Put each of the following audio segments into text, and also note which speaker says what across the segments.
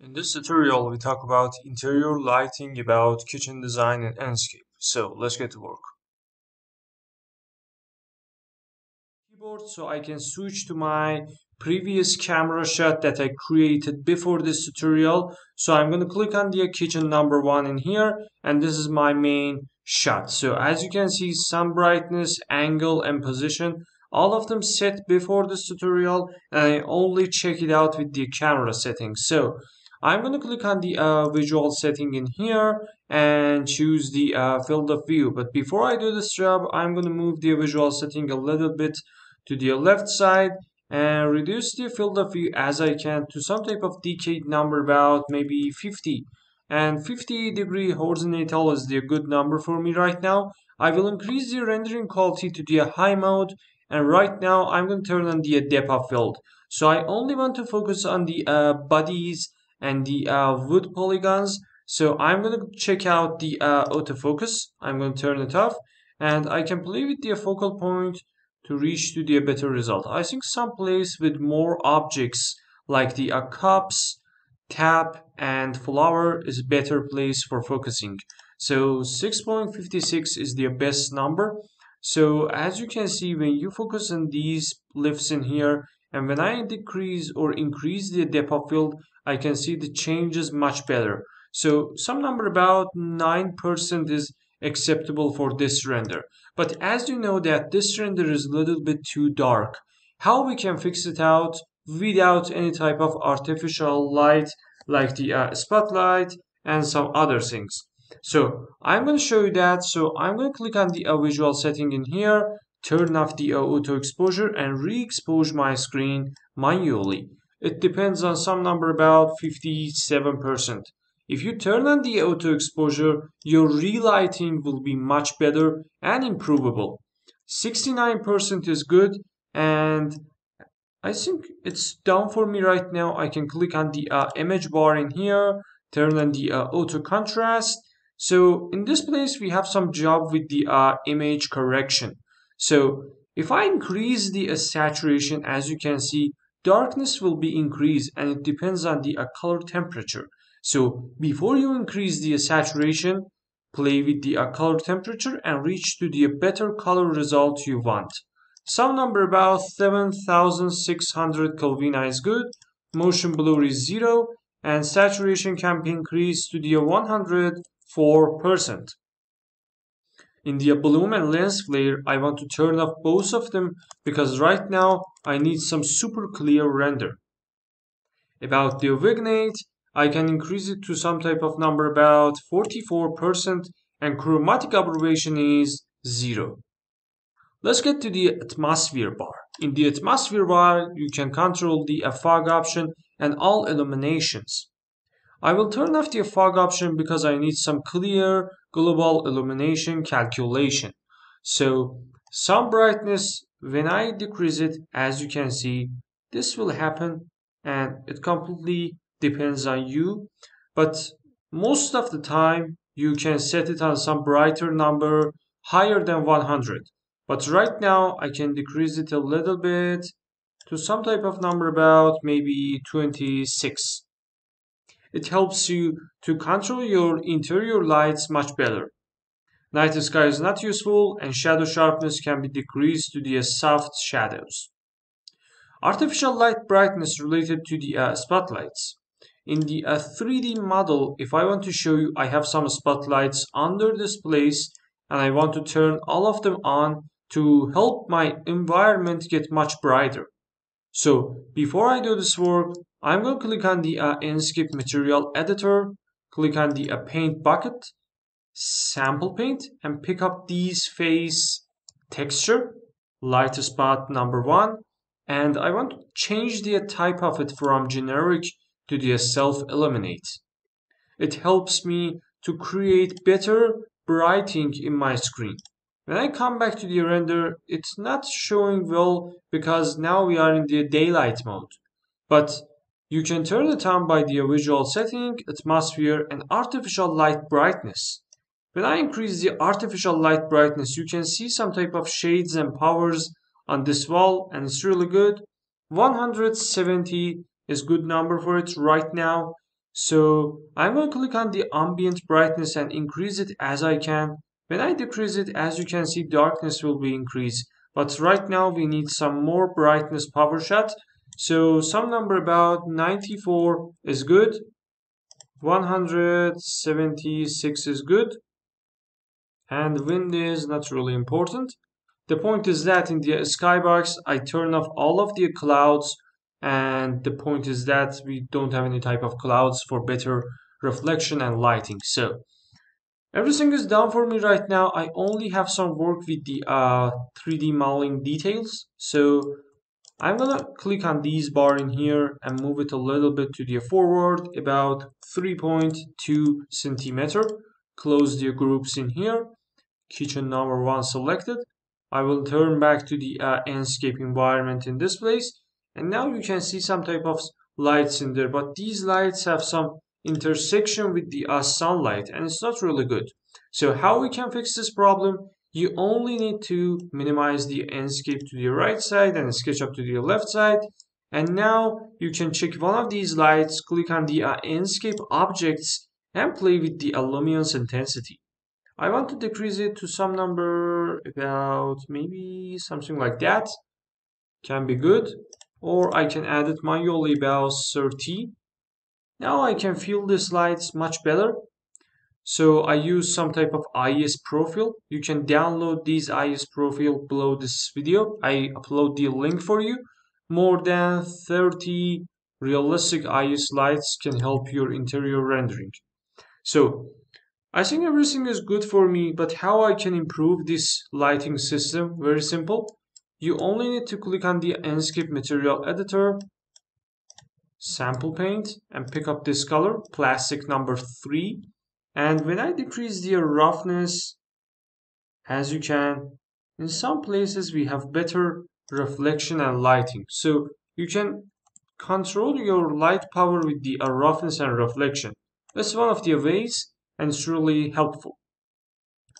Speaker 1: In this tutorial, we talk about interior lighting, about kitchen design and landscape. So let's get to work. Keyboard so I can switch to my previous camera shot that I created before this tutorial. So I'm going to click on the kitchen number one in here and this is my main shot. So as you can see, some brightness, angle and position all of them set before this tutorial and I only check it out with the camera settings. So I'm going to click on the uh, visual setting in here and choose the uh, field of view. But before I do this job, I'm going to move the visual setting a little bit to the left side and reduce the field of view as I can to some type of decade number about maybe 50. And 50 degree horizontal is the good number for me right now. I will increase the rendering quality to the high mode and right now I'm going to turn on the depth of field. So I only want to focus on the uh, bodies and the uh, wood polygons. So I'm going to check out the uh, autofocus. I'm going to turn it off and I can play with the focal point to reach to the better result. I think some place with more objects like the uh, cups, tap and flower is better place for focusing. So 6.56 is the best number. So as you can see, when you focus on these lifts in here, and when I decrease or increase the depth of field, I can see the changes much better. So some number about 9% is acceptable for this render. But as you know that this render is a little bit too dark, how we can fix it out without any type of artificial light like the uh, spotlight and some other things. So I'm going to show you that. So I'm going to click on the uh, visual setting in here, turn off the auto exposure and re-expose my screen manually. It depends on some number about 57%. If you turn on the auto exposure, your relighting will be much better and improvable. 69% is good and I think it's done for me right now. I can click on the uh, image bar in here, turn on the uh, auto contrast. So in this place, we have some job with the uh, image correction. So if I increase the uh, saturation, as you can see, darkness will be increased and it depends on the uh, color temperature. So before you increase the saturation, play with the uh, color temperature and reach to the better color result you want. Some number about 7600 Kelvin is good, motion blur is 0, and saturation can be increased to the 104%. In the bloom and lens flare, I want to turn off both of them because right now I need some super clear render. About the vignette, I can increase it to some type of number about 44% and chromatic aberration is 0. Let's get to the atmosphere bar. In the atmosphere bar, you can control the fog option and all illuminations. I will turn off the fog option because I need some clear global illumination calculation. So some brightness, when I decrease it, as you can see, this will happen and it completely depends on you. But most of the time, you can set it on some brighter number higher than 100. But right now, I can decrease it a little bit to some type of number about maybe 26. It helps you to control your interior lights much better. Night sky is not useful and shadow sharpness can be decreased to the soft shadows. Artificial light brightness related to the uh, spotlights. In the uh, 3D model, if I want to show you, I have some spotlights under this place and I want to turn all of them on to help my environment get much brighter. So before I do this work, I'm going to click on the uh, Enscape Material Editor, click on the uh, Paint Bucket, Sample Paint, and pick up these face texture, light spot number one, and I want to change the type of it from generic to the self-illuminate. It helps me to create better brighting in my screen. When I come back to the render, it's not showing well because now we are in the daylight mode. But you can turn it on by the visual setting, atmosphere, and artificial light brightness. When I increase the artificial light brightness, you can see some type of shades and powers on this wall, and it's really good. 170 is good number for it right now. So I'm going to click on the ambient brightness and increase it as I can. When I decrease it, as you can see, darkness will be increased. But right now we need some more brightness power shot. So some number about 94 is good. 176 is good. And wind is not really important. The point is that in the skybox, I turn off all of the clouds and the point is that we don't have any type of clouds for better reflection and lighting so everything is done for me right now. I only have some work with the uh, 3d modeling details. So i'm gonna click on these bar in here and move it a little bit to the forward about 3.2 centimeter. Close the groups in here. Kitchen number one selected. I will turn back to the uh, landscape environment in this place. And now you can see some type of lights in there but these lights have some intersection with the uh, sunlight and it's not really good. So how we can fix this problem? You only need to minimize the Enscape to the right side and SketchUp to the left side. And now you can check one of these lights click on the uh, objects and play with the luminance intensity. I want to decrease it to some number about maybe something like that. Can be good. Or I can add it manually about 30 now I can feel the lights much better. So I use some type of IES profile. You can download these IES profile below this video. I upload the link for you. More than 30 realistic IES lights can help your interior rendering. So I think everything is good for me but how I can improve this lighting system? Very simple. You only need to click on the Enscape material editor, sample paint, and pick up this color, plastic number 3. And when I decrease the roughness, as you can, in some places we have better reflection and lighting. So you can control your light power with the roughness and reflection. That's one of the ways and it's really helpful.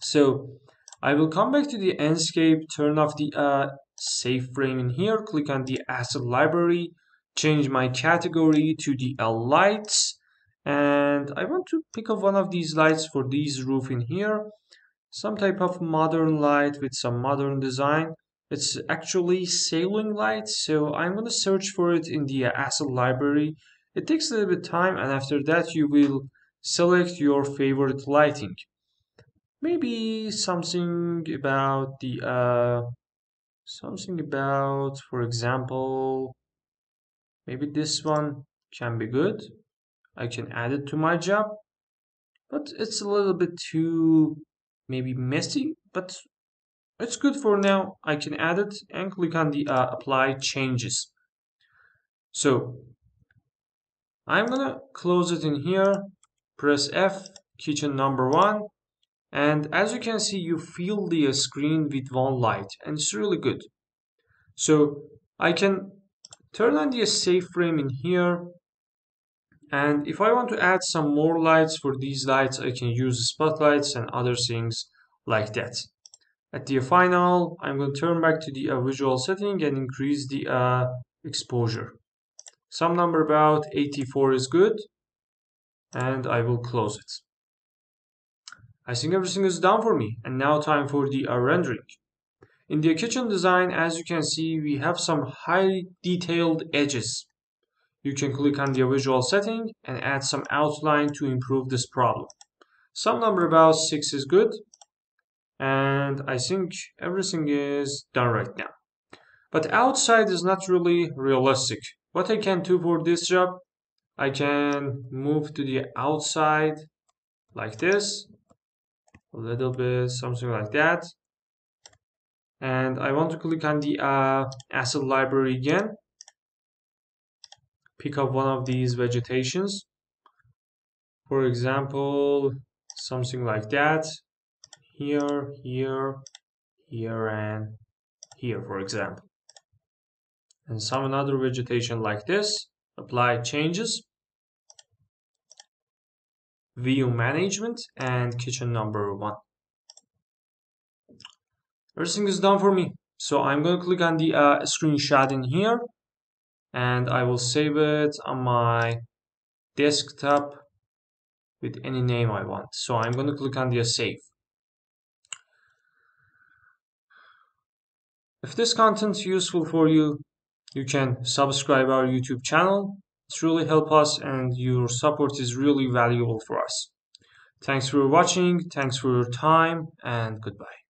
Speaker 1: So I will come back to the Enscape, turn off the uh, save frame in here, click on the asset library, change my category to the L lights, and I want to pick up one of these lights for these roof in here, some type of modern light with some modern design. It's actually sailing light, so I'm gonna search for it in the asset library. It takes a little bit time, and after that you will select your favorite lighting. Maybe something about the uh, something about, for example, maybe this one can be good. I can add it to my job, but it's a little bit too maybe messy, but it's good for now. I can add it and click on the uh, apply changes. So I'm gonna close it in here, press F, kitchen number one, and as you can see you fill the screen with one light and it's really good so I can turn on the save frame in here. And if I want to add some more lights for these lights I can use spotlights and other things like that. At the final I'm going to turn back to the uh, visual setting and increase the uh, exposure. Some number about 84 is good and I will close it. I think everything is done for me and now time for the uh, rendering. In the kitchen design as you can see we have some highly detailed edges. You can click on the visual setting and add some outline to improve this problem. Some number about 6 is good and I think everything is done right now. But outside is not really realistic. What I can do for this job, I can move to the outside like this a little bit something like that and I want to click on the uh, asset library again. Pick up one of these vegetations. For example something like that. Here here here and here for example. And some another vegetation like this. Apply changes. View management and kitchen number one everything is done for me so I'm going to click on the uh, screenshot in here and I will save it on my desktop with any name I want. So I'm going to click on the save. If this content is useful for you, you can subscribe our YouTube channel. It's really help us and your support is really valuable for us. Thanks for watching, thanks for your time and goodbye.